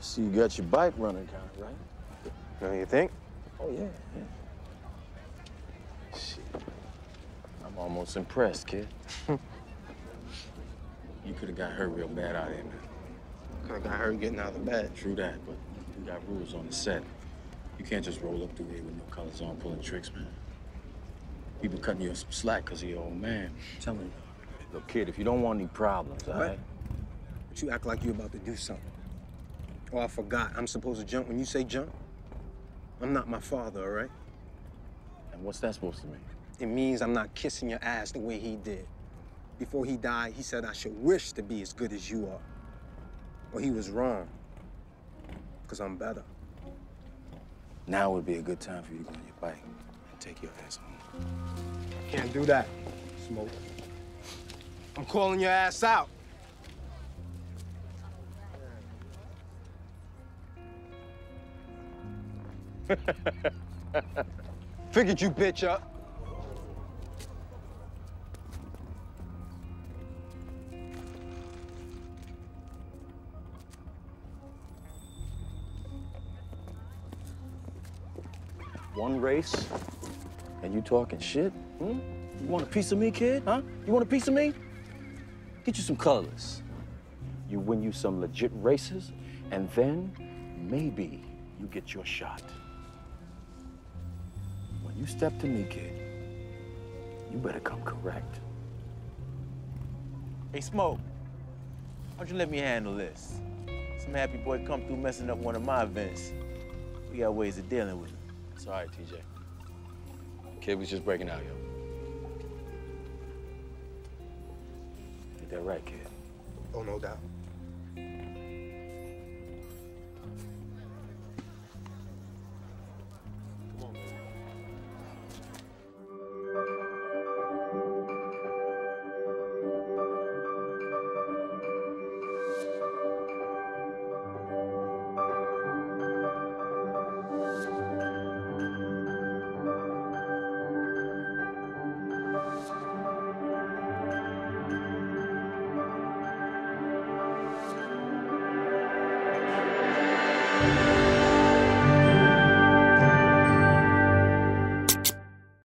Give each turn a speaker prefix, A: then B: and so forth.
A: See, you got your bike running kind of, right?
B: Don't you think?
A: Oh, yeah, yeah. Shit. I'm almost impressed, kid. you could have got hurt real bad out here, man.
B: Could have got hurt getting out of the bed.
A: True that, but we got rules on the set. You can't just roll up through here with no colors on, pulling tricks, man. People cutting you some slack because of your old man. Tell me. Look, kid, if you don't want any problems, all right?
B: But you act like you're about to do something. Oh, I forgot. I'm supposed to jump when you say jump. I'm not my father, all right?
A: And what's that supposed to mean?
B: It means I'm not kissing your ass the way he did. Before he died, he said I should wish to be as good as you are. Well, he was wrong. Because I'm better.
A: Now would be a good time for you to go on your bike and take your ass home.
B: Can't do that, Smoke. I'm calling your ass out. Figured you bitch up.
A: One race, and you talking shit? Hmm? You want a piece of me, kid? Huh? You want a piece of me? Get you some colors. You win you some legit races, and then maybe you get your shot. When you step to me, kid, you better come correct.
C: Hey, Smoke, why don't you let me handle this? Some happy boy come through messing up one of my events. We got ways of dealing with him.
A: It's all right, TJ. Kid was just breaking out, yo. Get that right, kid.
B: Oh, no doubt.